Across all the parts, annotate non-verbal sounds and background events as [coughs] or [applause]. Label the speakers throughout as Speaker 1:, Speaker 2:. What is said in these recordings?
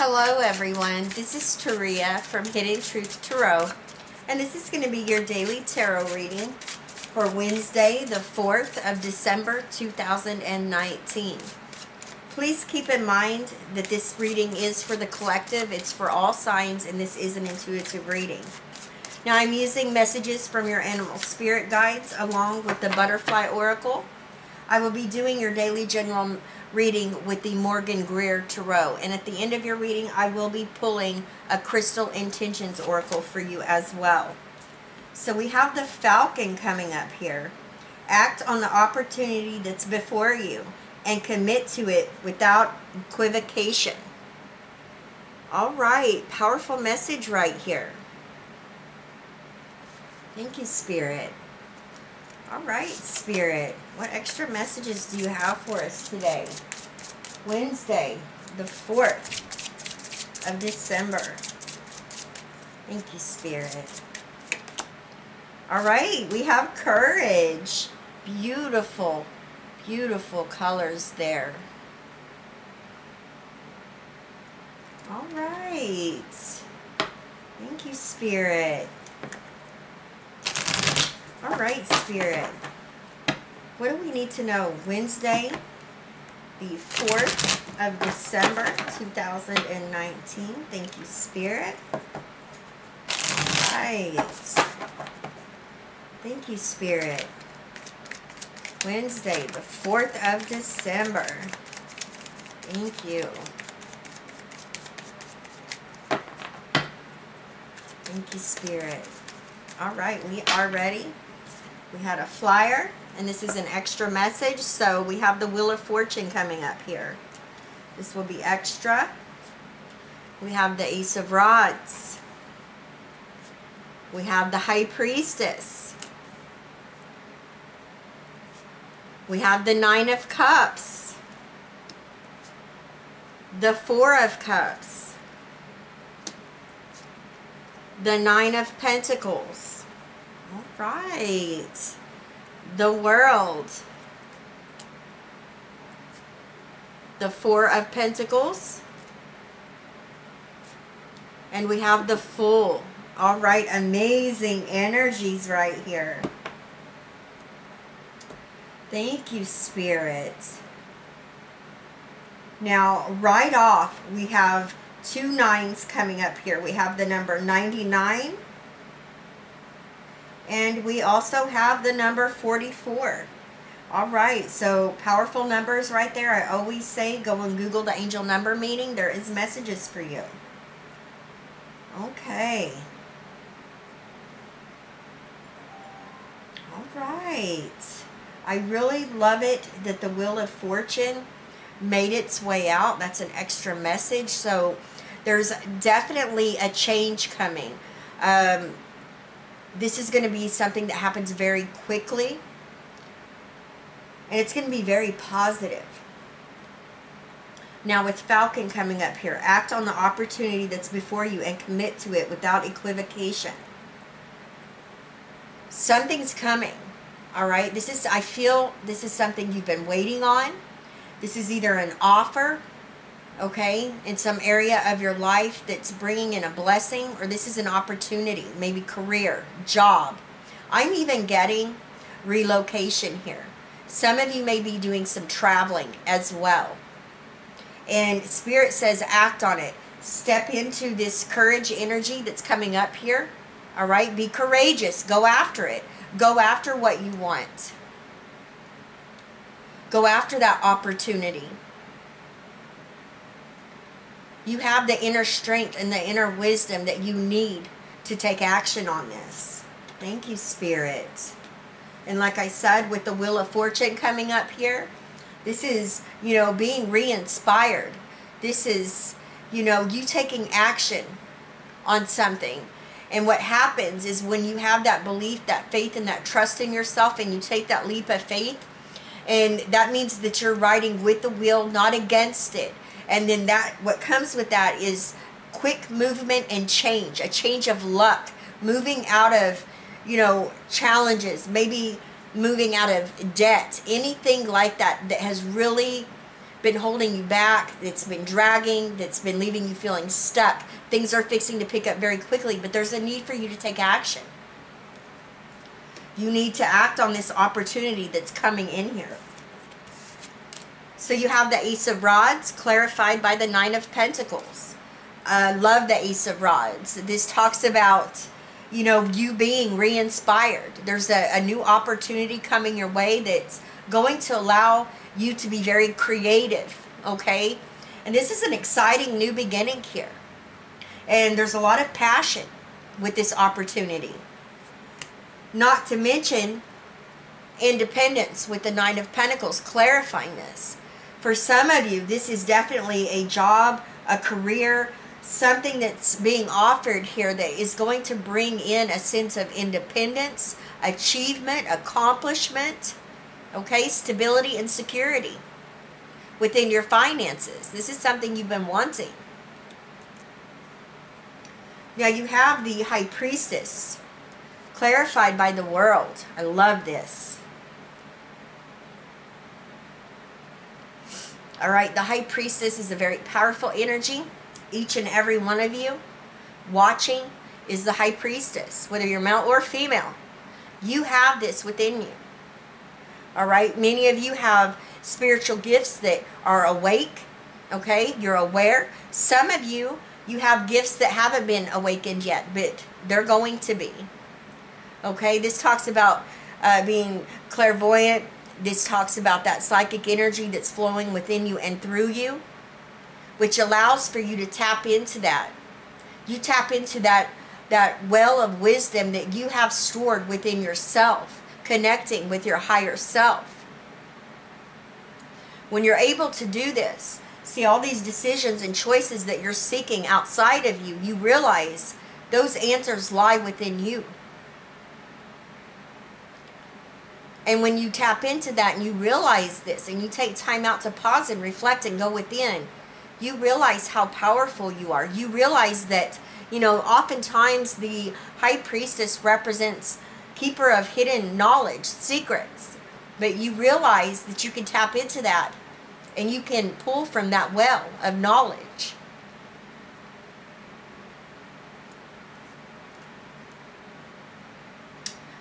Speaker 1: Hello everyone, this is Taria from Hidden Truth Tarot and this is going to be your daily tarot reading for Wednesday the 4th of December 2019. Please keep in mind that this reading is for the collective, it's for all signs and this is an intuitive reading. Now I'm using messages from your animal spirit guides along with the butterfly oracle. I will be doing your daily general reading with the Morgan Greer Tarot. And at the end of your reading, I will be pulling a Crystal Intentions Oracle for you as well. So we have the Falcon coming up here. Act on the opportunity that's before you and commit to it without equivocation. All right, powerful message right here. Thank you, Spirit. All right, Spirit. What extra messages do you have for us today? Wednesday, the 4th of December. Thank you, Spirit. All right, we have courage. Beautiful, beautiful colors there. All right. Thank you, Spirit. All right, Spirit. What do we need to know? Wednesday, the 4th of December, 2019. Thank you, Spirit. Right. Thank you, Spirit. Wednesday, the 4th of December. Thank you. Thank you, Spirit. All right, we are ready. We had a flyer, and this is an extra message. So we have the Wheel of Fortune coming up here. This will be extra. We have the Ace of Rods. We have the High Priestess. We have the Nine of Cups. The Four of Cups. The Nine of Pentacles all right. The world. The Four of Pentacles. And we have the Fool. All right, amazing energies right here. Thank you, Spirit. Now, right off, we have two nines coming up here. We have the number 99 and we also have the number 44. All right, so powerful numbers right there. I always say go and Google the angel number meaning. There is messages for you. Okay. All right. I really love it that the Wheel of Fortune made its way out. That's an extra message. So there's definitely a change coming. Um, this is going to be something that happens very quickly. And it's going to be very positive. Now with Falcon coming up here, act on the opportunity that's before you and commit to it without equivocation. Something's coming. All right. This is, I feel this is something you've been waiting on. This is either an offer okay, in some area of your life that's bringing in a blessing, or this is an opportunity, maybe career, job. I'm even getting relocation here. Some of you may be doing some traveling as well. And Spirit says act on it. Step into this courage energy that's coming up here. All right? Be courageous. Go after it. Go after what you want. Go after that opportunity you have the inner strength and the inner wisdom that you need to take action on this. Thank you, Spirit. And like I said, with the Wheel of Fortune coming up here, this is, you know, being re-inspired. This is, you know, you taking action on something. And what happens is when you have that belief, that faith, and that trust in yourself, and you take that leap of faith, and that means that you're riding with the wheel, not against it and then that what comes with that is quick movement and change a change of luck moving out of you know challenges maybe moving out of debt anything like that that has really been holding you back, that's been dragging, that's been leaving you feeling stuck. Things are fixing to pick up very quickly, but there's a need for you to take action. You need to act on this opportunity that's coming in here. So you have the Ace of Rods clarified by the Nine of Pentacles. Uh, love the Ace of Rods. This talks about, you know, you being re-inspired. There's a, a new opportunity coming your way that's going to allow you to be very creative, okay? And this is an exciting new beginning here. And there's a lot of passion with this opportunity. Not to mention independence with the Nine of Pentacles, clarifying this. For some of you, this is definitely a job, a career, something that's being offered here that is going to bring in a sense of independence, achievement, accomplishment, okay, stability and security within your finances. This is something you've been wanting. Now you have the High Priestess clarified by the world. I love this. All right, the High Priestess is a very powerful energy. Each and every one of you watching is the High Priestess, whether you're male or female. You have this within you. All right, many of you have spiritual gifts that are awake. Okay, you're aware. Some of you, you have gifts that haven't been awakened yet, but they're going to be. Okay, this talks about uh, being clairvoyant. This talks about that psychic energy that's flowing within you and through you, which allows for you to tap into that. You tap into that that well of wisdom that you have stored within yourself, connecting with your higher self. When you're able to do this, see all these decisions and choices that you're seeking outside of you, you realize those answers lie within you. And when you tap into that and you realize this and you take time out to pause and reflect and go within, you realize how powerful you are. You realize that, you know, oftentimes the high priestess represents keeper of hidden knowledge, secrets. But you realize that you can tap into that and you can pull from that well of knowledge.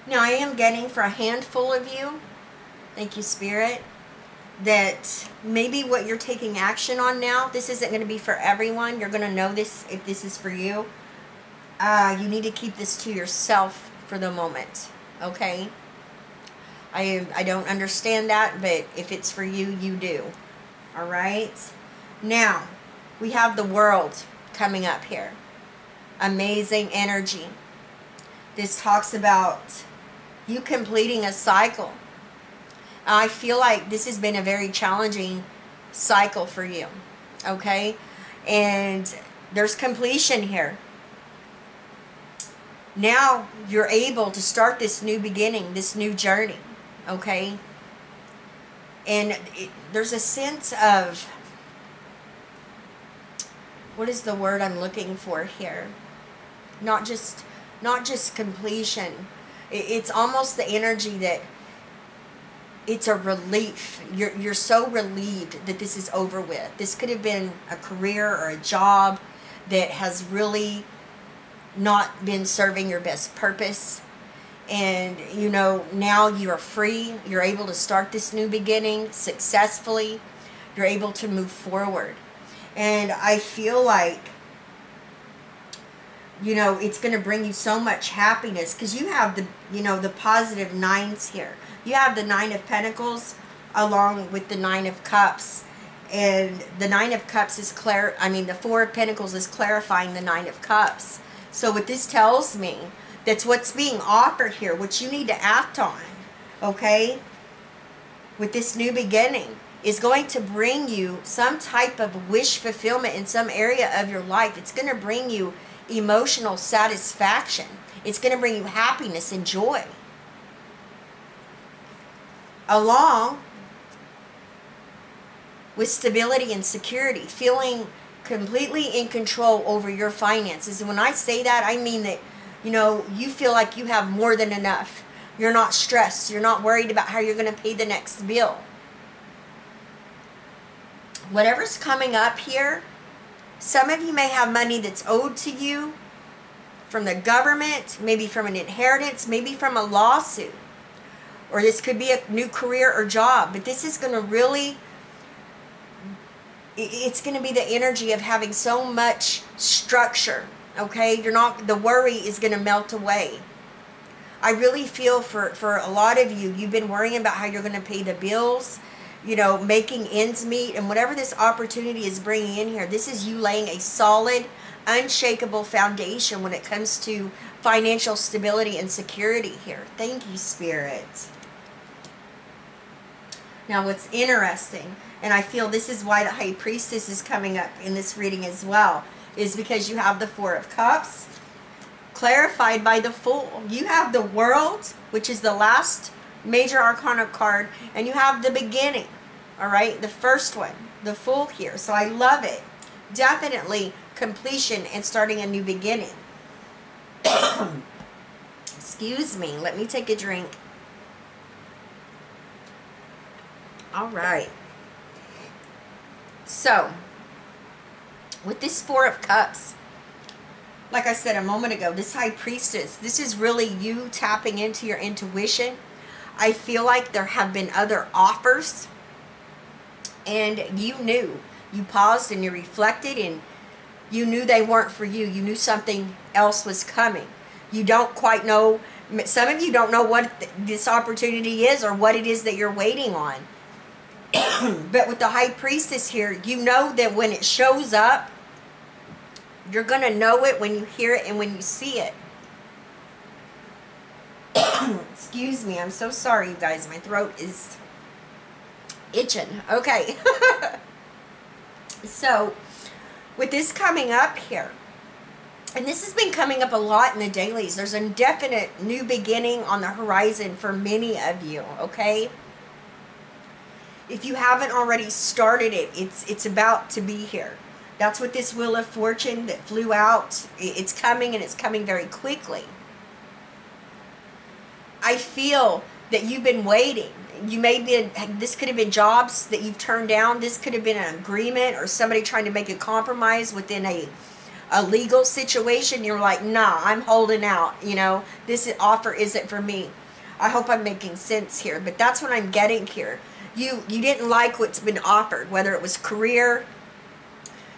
Speaker 1: Now, I am getting for a handful of you, thank you, Spirit, that maybe what you're taking action on now, this isn't going to be for everyone. You're going to know this if this is for you. Uh, you need to keep this to yourself for the moment, okay? I, I don't understand that, but if it's for you, you do. All right? Now, we have the world coming up here. Amazing energy. This talks about you completing a cycle. I feel like this has been a very challenging cycle for you. Okay? And there's completion here. Now you're able to start this new beginning, this new journey. Okay? And it, there's a sense of what is the word I'm looking for here? Not just not just completion, it's almost the energy that it's a relief. You're, you're so relieved that this is over with. This could have been a career or a job that has really not been serving your best purpose. And, you know, now you're free. You're able to start this new beginning successfully. You're able to move forward. And I feel like you know, it's going to bring you so much happiness because you have the, you know, the positive nines here. You have the nine of pentacles along with the nine of cups. And the nine of cups is clear. I mean, the four of pentacles is clarifying the nine of cups. So what this tells me, that's what's being offered here, what you need to act on, okay, with this new beginning is going to bring you some type of wish fulfillment in some area of your life. It's going to bring you emotional satisfaction. It's going to bring you happiness and joy. Along with stability and security, feeling completely in control over your finances. And when I say that, I mean that, you know, you feel like you have more than enough. You're not stressed. You're not worried about how you're going to pay the next bill. whatever's coming up here, some of you may have money that's owed to you from the government, maybe from an inheritance, maybe from a lawsuit. Or this could be a new career or job, but this is going to really it's going to be the energy of having so much structure, okay? You're not the worry is going to melt away. I really feel for for a lot of you, you've been worrying about how you're going to pay the bills, you know, making ends meet and whatever this opportunity is bringing in here. This is you laying a solid unshakable foundation when it comes to financial stability and security here. Thank you, Spirit. Now, what's interesting, and I feel this is why the High Priestess is coming up in this reading as well, is because you have the Four of Cups clarified by the Fool. You have the World, which is the last major arcana card, and you have the beginning, all right? The first one, the Fool here. So I love it. Definitely completion and starting a new beginning. [coughs] Excuse me. Let me take a drink. All right. So, with this Four of Cups, like I said a moment ago, this High Priestess, this is really you tapping into your intuition. I feel like there have been other offers, and you knew. You paused and you reflected and you knew they weren't for you. You knew something else was coming. You don't quite know, some of you don't know what this opportunity is or what it is that you're waiting on. [coughs] but with the high priestess here, you know that when it shows up, you're going to know it when you hear it and when you see it. [coughs] Excuse me, I'm so sorry, you guys. My throat is itching. Okay. [laughs] so, with this coming up here, and this has been coming up a lot in the dailies, there's a definite new beginning on the horizon for many of you, okay? If you haven't already started it, it's it's about to be here. That's what this Wheel of Fortune that flew out, it's coming and it's coming very quickly. I feel that you've been waiting you may be this could have been jobs that you've turned down. This could have been an agreement or somebody trying to make a compromise within a a legal situation. You're like nah i'm holding out you know? This offer isn't for me. I hope i'm making sense here but that's what i'm getting here. You you didn't like what's been offered whether it was career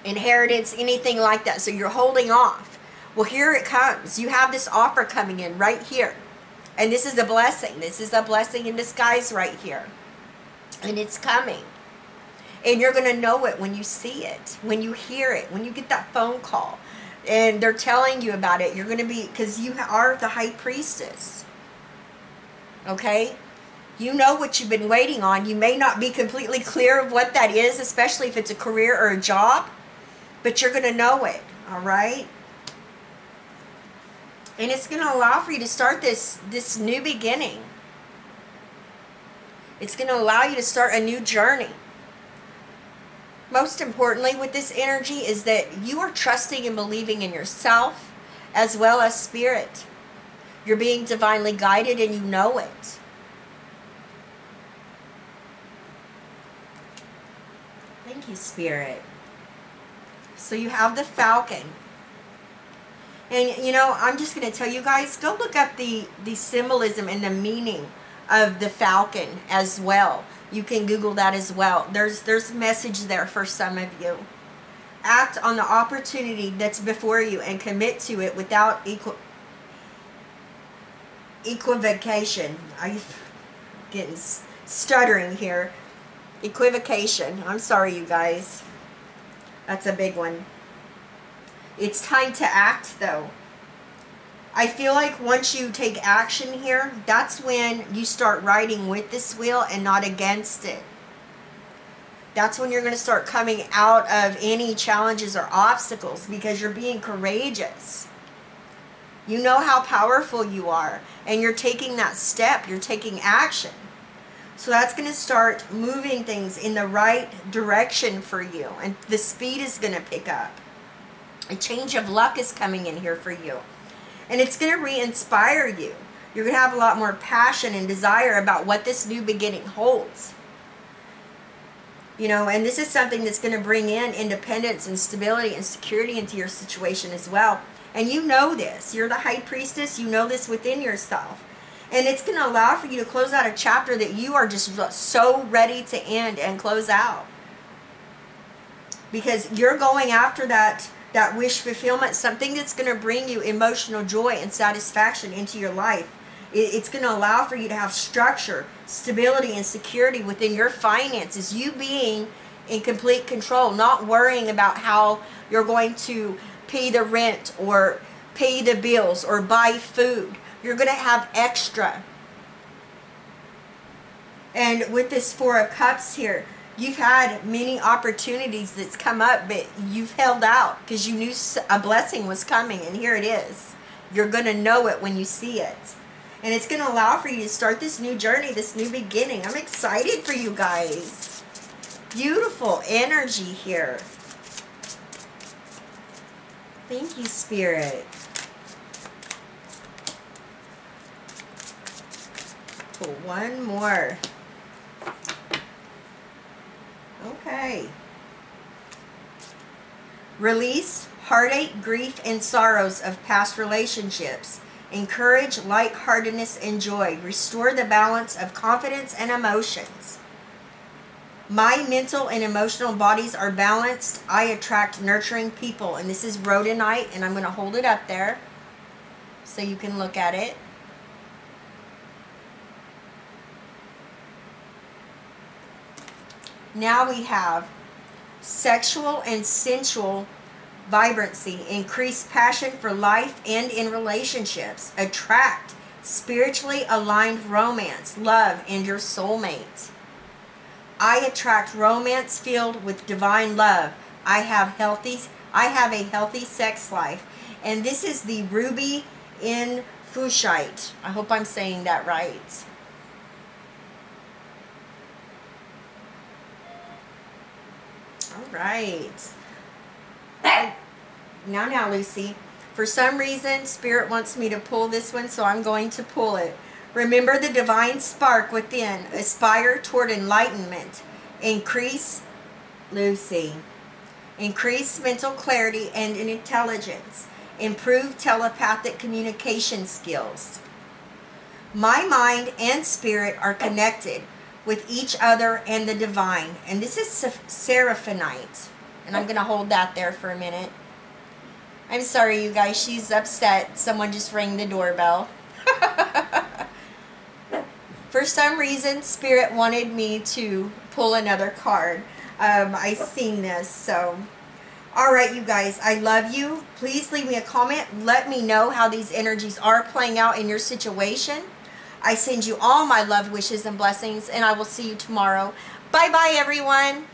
Speaker 1: inheritance anything like that. So you're holding off. Well here it comes. You have this offer coming in right here and this is a blessing. This is a blessing in disguise right here. And it's coming. And you're going to know it when you see it, when you hear it, when you get that phone call. And they're telling you about it. You're going to be, because you are the high priestess. Okay? You know what you've been waiting on. You may not be completely clear of what that is, especially if it's a career or a job. But you're going to know it. All right? And it's going to allow for you to start this, this new beginning. It's going to allow you to start a new journey. Most importantly with this energy is that you are trusting and believing in yourself as well as spirit. You're being divinely guided and you know it. Thank you, Spirit. So you have the falcon. And you know, I'm just going to tell you guys, go look up the, the symbolism and the meaning of the falcon as well. You can Google that as well. There's there's message there for some of you. Act on the opportunity that's before you and commit to it without equivocation. I'm getting stuttering here. Equivocation. I'm sorry, you guys. That's a big one. It's time to act though. I feel like once you take action here, that's when you start riding with this wheel and not against it. That's when you're going to start coming out of any challenges or obstacles because you're being courageous. You know how powerful you are and you're taking that step, you're taking action. So that's going to start moving things in the right direction for you and the speed is going to pick up. A change of luck is coming in here for you. And it's going to re-inspire you. You're going to have a lot more passion and desire about what this new beginning holds. You know, and this is something that's going to bring in independence and stability and security into your situation as well. And you know this. You're the high priestess. You know this within yourself. And it's going to allow for you to close out a chapter that you are just so ready to end and close out. Because you're going after that that wish fulfillment, something that's going to bring you emotional joy and satisfaction into your life. It's going to allow for you to have structure, stability, and security within your finances. You being in complete control, not worrying about how you're going to pay the rent or pay the bills or buy food. You're going to have extra. And with this Four of Cups here, you've had many opportunities that's come up, but you've held out because you knew a blessing was coming, and here it is. You're going to know it when you see it. And it's going to allow for you to start this new journey, this new beginning. I'm excited for you guys. Beautiful energy here. Thank you, Spirit. One more. Release heartache, grief, and sorrows of past relationships. Encourage lightheartedness and joy. Restore the balance of confidence and emotions. My mental and emotional bodies are balanced. I attract nurturing people. And this is rhodonite, and I'm going to hold it up there so you can look at it. Now we have sexual and sensual vibrancy, increase passion for life and in relationships, attract spiritually aligned romance, love, and your soulmate. I attract romance filled with divine love. I have healthy I have a healthy sex life. And this is the ruby in Fuchsite. I hope I'm saying that right. Right. Now, now, Lucy. For some reason, Spirit wants me to pull this one, so I'm going to pull it. Remember the divine spark within. Aspire toward enlightenment. Increase, Lucy. Increase mental clarity and intelligence. Improve telepathic communication skills. My mind and spirit are connected with each other and the divine. And this is Seraphinite. And I'm going to hold that there for a minute. I'm sorry, you guys. She's upset. Someone just rang the doorbell. [laughs] For some reason, Spirit wanted me to pull another card. Um, I seen this, so... Alright, you guys, I love you. Please leave me a comment. Let me know how these energies are playing out in your situation. I send you all my love, wishes, and blessings, and I will see you tomorrow. Bye-bye, everyone.